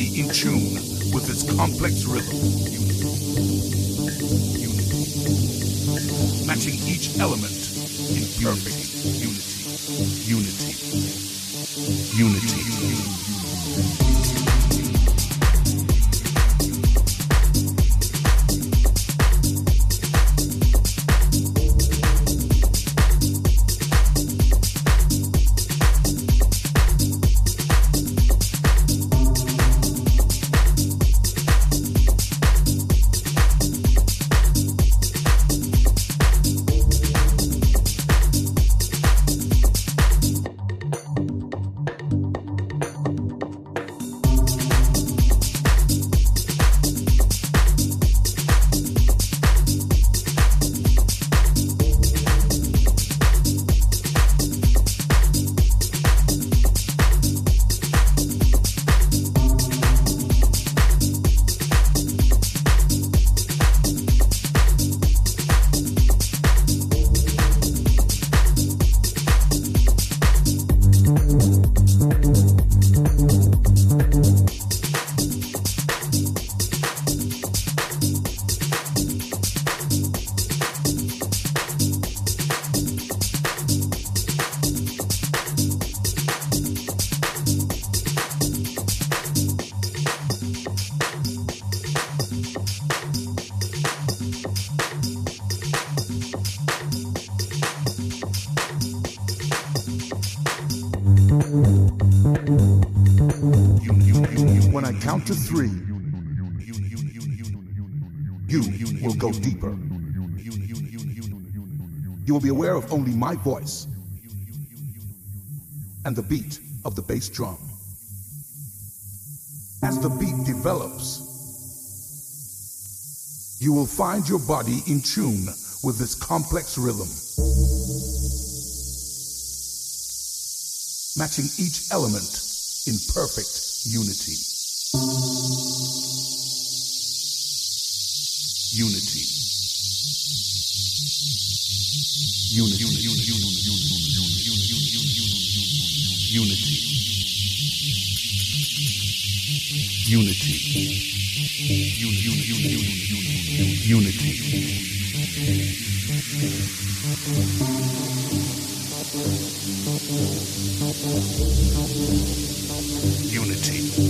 body in tune with its complex rhythm. Unity. Matching each element in perfect unity, unity. Unity. Unity. Only my voice and the beat of the bass drum. As the beat develops, you will find your body in tune with this complex rhythm, matching each element in perfect. Unity. Unity. Unity. Unity. Unity. Unity.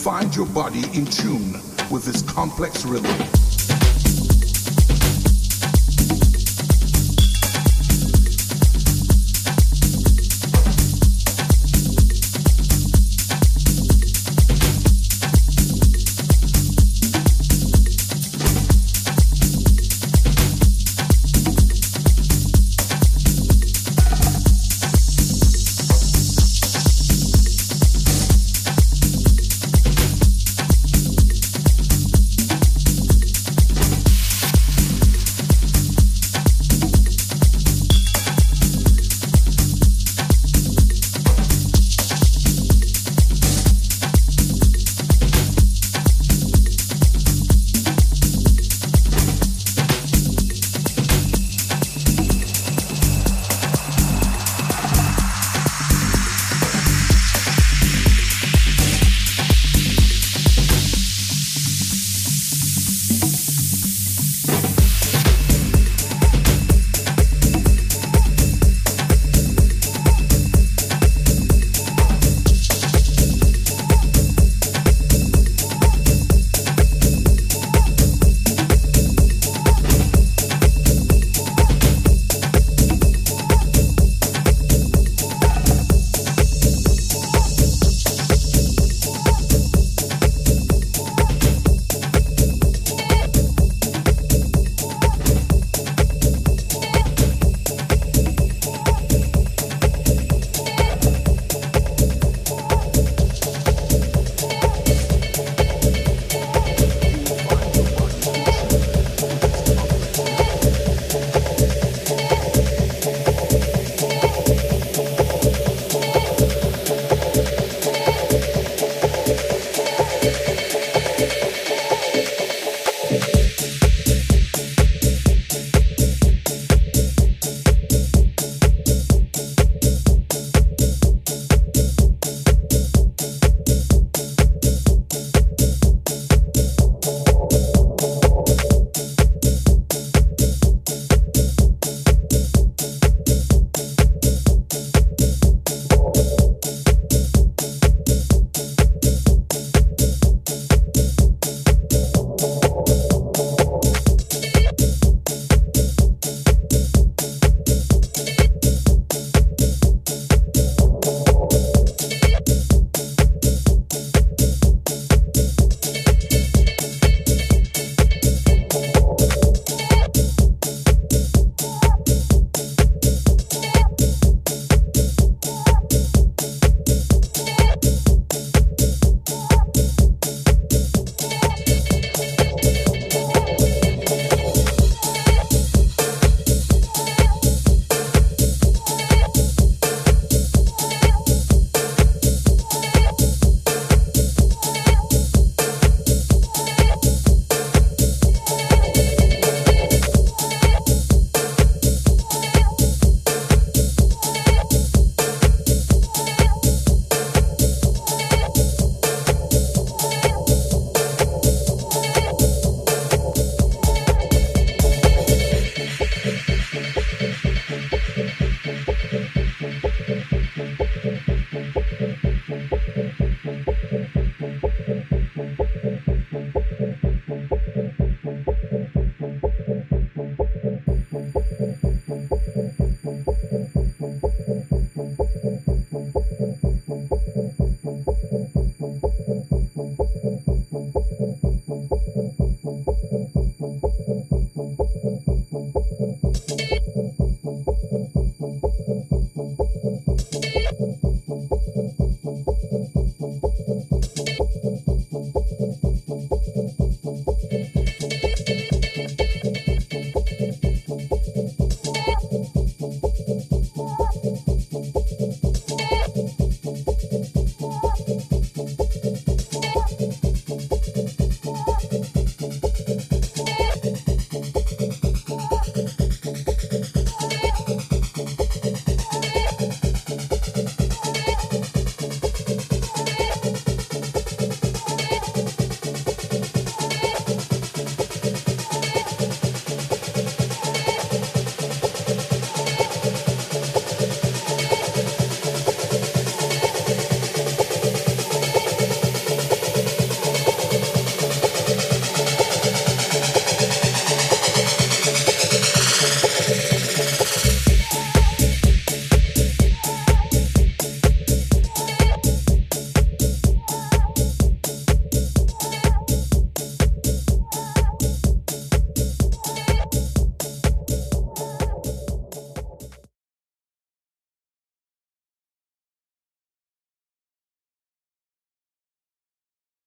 find your body in tune with this complex rhythm.